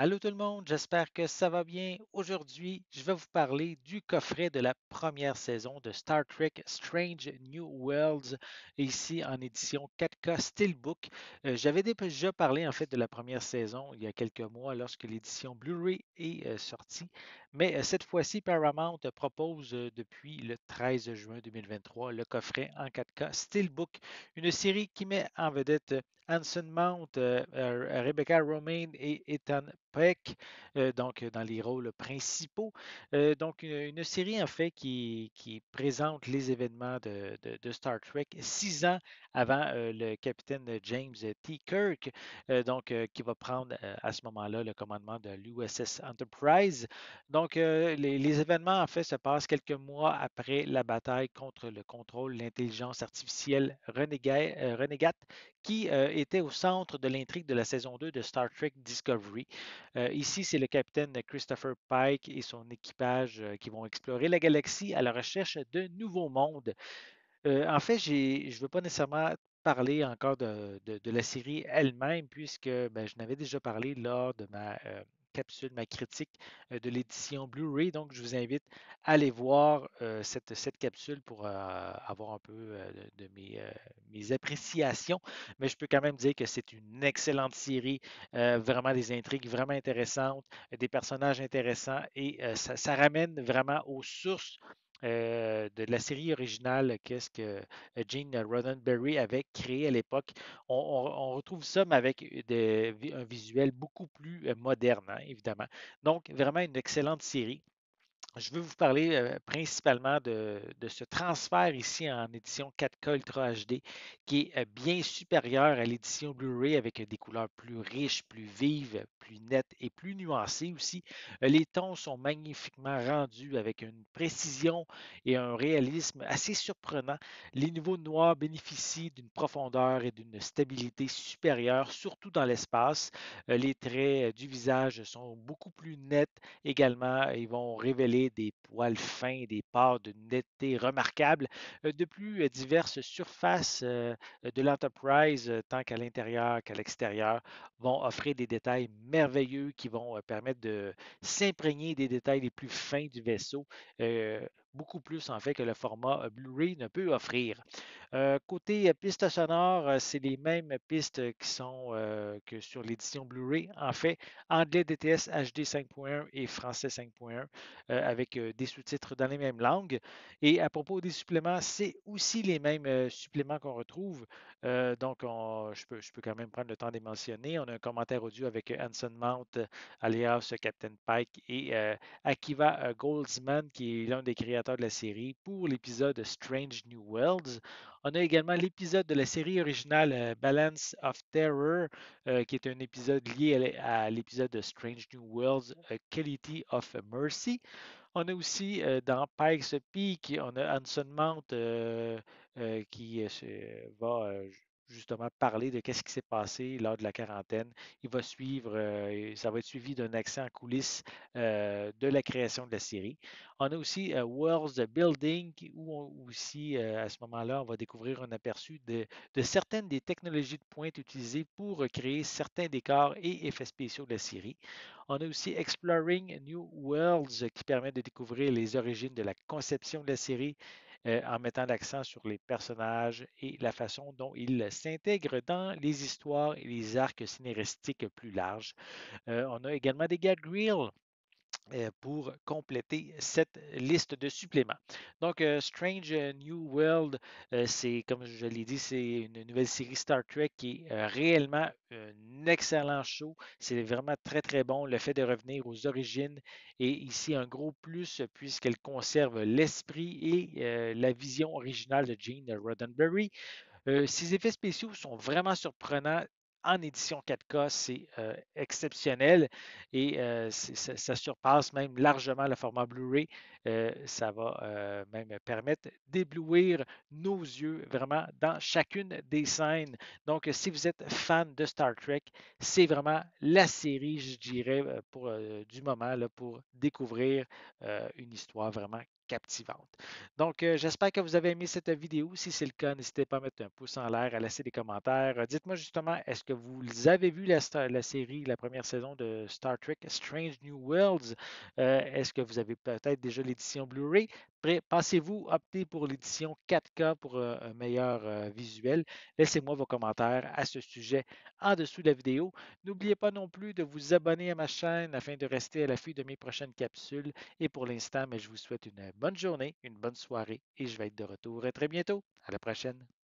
Allô tout le monde, j'espère que ça va bien. Aujourd'hui, je vais vous parler du coffret de la première saison de Star Trek Strange New Worlds, ici en édition 4K Steelbook. Euh, J'avais déjà parlé en fait de la première saison il y a quelques mois lorsque l'édition Blu-ray est euh, sortie, mais cette fois-ci, Paramount propose depuis le 13 juin 2023 le coffret en 4K Steelbook, une série qui met en vedette Anson Mount, euh, Rebecca Romaine et Ethan Peck, donc dans les rôles principaux. Donc une, série en fait qui, présente les événements de, de- Star Trek six ans avant le capitaine James T. Kirk, donc qui va prendre à ce moment-là le commandement de l'USS Enterprise. Donc euh, les, événements en fait se passent quelques mois après la bataille contre le contrôle de l'intelligence artificielle Renega- euh, Renegade qui euh, était au centre de l'intrigue de la saison 2 de Star Trek Discovery. Euh, ici, c'est le capitaine Christopher Pike et son équipage qui vont explorer la galaxie à la recherche de nouveaux mondes. En fait, je ne veux pas nécessairement parler encore de, la série elle-même, puisque ben, je n'avais déjà parlé lors de ma capsule, ma critique euh, de l'édition Blu-ray. Donc, je vous invite à aller voir euh, cette, cette capsule pour euh, avoir un peu de, mes, appréciations. Mais je peux quand même dire que c'est une excellente série, vraiment des intrigues vraiment intéressantes, des personnages intéressants et ça ramène vraiment aux sources euh, de la série originale, qu'est-ce que euh, Gene Roddenberry avait créé à l'époque. On, retrouve ça, mais avec un visuel beaucoup plus euh, moderne, hein, évidemment. Donc, vraiment une excellente série. Je veux vous parler euh, principalement de, ce transfert ici en édition 4K Ultra HD qui est euh, bien supérieur à l'édition Blu-ray avec des couleurs plus riches, plus vives, plus nettes et plus nuancées aussi. Euh, Les tons sont magnifiquement rendus avec une précision et un réalisme assez surprenant. Les niveaux noirs bénéficient d'une profondeur et d'une stabilité supérieure, surtout dans l'espace. Euh, Les traits euh, du visage sont beaucoup plus nets Également, ils vont révéler des poils fins, des parts de netteté remarquables, euh, de plus euh, diverses surfaces euh, de l'Enterprise, tant qu'à l'intérieur qu'à l'extérieur, vont offrir des détails merveilleux qui vont permettre de s'imprégner des détails les plus fins du vaisseau, beaucoup plus en fait que le format euh, Blu-ray ne peut offrir. Euh, côté euh, pistes sonores, euh, c'est les mêmes pistes qui sont que sur l'édition Blu-ray. En fait, anglais DTS HD 5.1 et français 5.1 euh, avec des sous-titres dans les mêmes langues. Et à propos des suppléments, c'est aussi les mêmes suppléments qu'on retrouve. Donc, on- je peux, je peux quand même prendre le temps de les mentionner. On a un commentaire audio avec Hanson Mount, alias Captain Pike, et Akiva Goldsman, qui est l'un des créateurs de la série, pour l'épisode Strange New Worlds. On a également l'épisode de la série originale euh, Balance of Terror, euh, qui est un épisode lié à, l'épisode de Strange New Worlds, euh, Quality of Mercy. On a aussi dans Pikes Peak, on a Hanson Mount qui va justement parler de qu'est-ce qui s'est passé lors de la quarantaine. Il va suivre, euh, ça va être suivi d'un accent en coulisses euh, de la création de la série. On a aussi euh, Worlds Building, où on- aussi euh, à ce moment-là, on va découvrir un aperçu de certaines des technologies de pointe utilisées pour créer certains décors et effets spéciaux de la série. On a aussi Exploring New Worlds qui permet de découvrir les origines de la conception de la série euh, en mettant l'accent sur les personnages et la façon dont ils s'intègrent dans les histoires et les arcs scénaristiques plus larges. Euh, on a également des gag reels pour compléter cette liste de suppléments. Donc, euh, Strange New World, euh, c'est, comme je l'ai dit, c'est une nouvelle série Star Trek qui est euh, réellement un excellent show. C'est vraiment très, très bon. Le fait de revenir aux origines est ici un gros plus puisqu'elle conserve l'esprit et euh, la vision originale de Gene Roddenberry. Euh, ces effets spéciaux sont vraiment surprenants. En édition 4K, c'est euh, exceptionnel et euh, ça, surpasse même largement le format Blu-ray. Euh, ça va même permettre d'éblouir nos yeux vraiment dans chacune des scènes. Donc, si vous êtes fan de Star Trek, c'est vraiment la série, je dirais, pour, du moment pour découvrir une histoire vraiment captivante. Donc, euh, j'espère que vous avez aimé cette vidéo. Si c'est le cas, n'hésitez pas à mettre un pouce en l'air, à laisser des commentaires. Dites-moi justement, est-ce que vous avez vu la, la, série, la première saison de Star Trek Strange New Worlds? Euh, est-ce que vous avez peut-être déjà l'édition Blu-ray? Pensez-vous opter pour l'édition 4K pour euh, un meilleur visuel? Laissez-moi vos commentaires à ce sujet en dessous de la vidéo. N'oubliez pas non plus de vous abonner à ma chaîne afin de rester à l'affût de mes prochaines capsules. Et pour l'instant, je vous souhaite une bonne journée, une bonne soirée et je vais être de retour très bientôt. À la prochaine.